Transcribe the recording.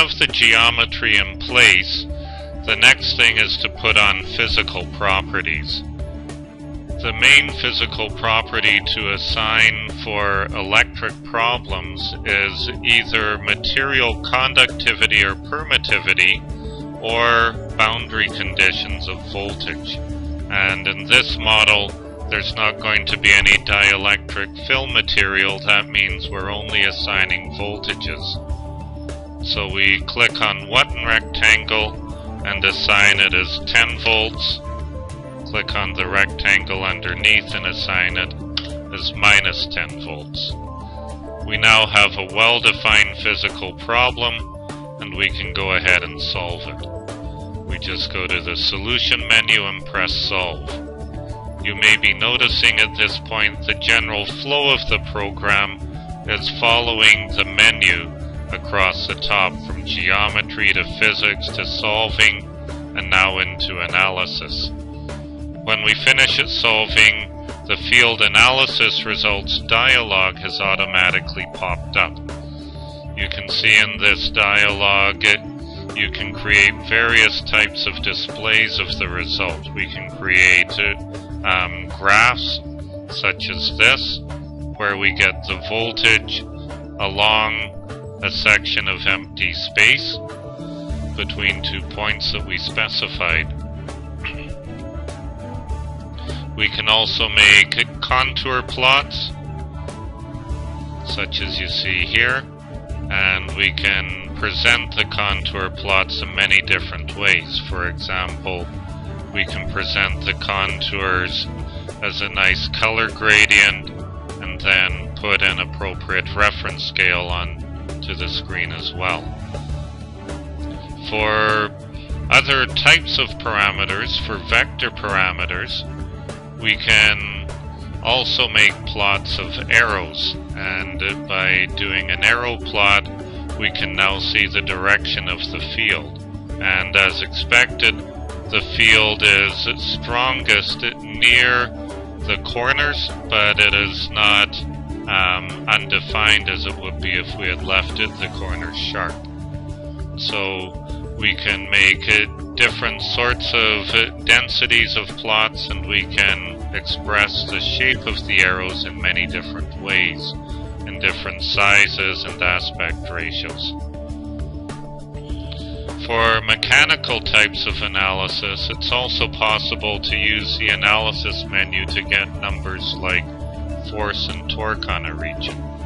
have the geometry in place, the next thing is to put on physical properties. The main physical property to assign for electric problems is either material conductivity or permittivity or boundary conditions of voltage. And in this model, there's not going to be any dielectric fill material. That means we're only assigning voltages. So we click on Button Rectangle and assign it as 10 volts. Click on the rectangle underneath and assign it as minus 10 volts. We now have a well-defined physical problem and we can go ahead and solve it. We just go to the solution menu and press solve. You may be noticing at this point the general flow of the program is following the menu across the top from geometry to physics to solving and now into analysis. When we finish at solving, the field analysis results dialog has automatically popped up. You can see in this dialog it, you can create various types of displays of the result. We can create um, graphs such as this, where we get the voltage along a section of empty space between two points that we specified. We can also make contour plots, such as you see here, and we can present the contour plots in many different ways. For example, we can present the contours as a nice color gradient and then put an appropriate reference scale on to the screen as well. For other types of parameters, for vector parameters, we can also make plots of arrows, and by doing an arrow plot, we can now see the direction of the field. And as expected, the field is strongest near the corners, but it is not um, undefined as it would be if we had left it the corners sharp. So we can make it different sorts of densities of plots and we can express the shape of the arrows in many different ways, in different sizes and aspect ratios. For mechanical types of analysis, it's also possible to use the analysis menu to get numbers like force and torque on a region.